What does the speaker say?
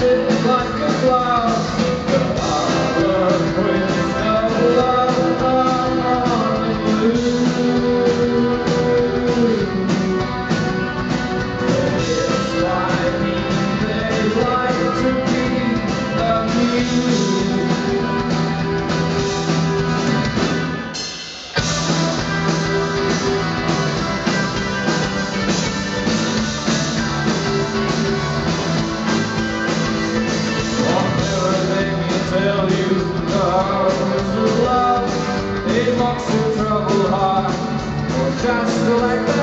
Like a fly to trouble heart, or just like